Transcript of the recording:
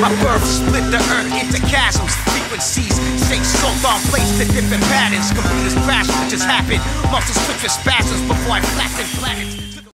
My birth split the earth into chasms, frequencies, shapes so long placed in different patterns. Computers crash, which just happened. Muscles twitch spasms before I flattened planets.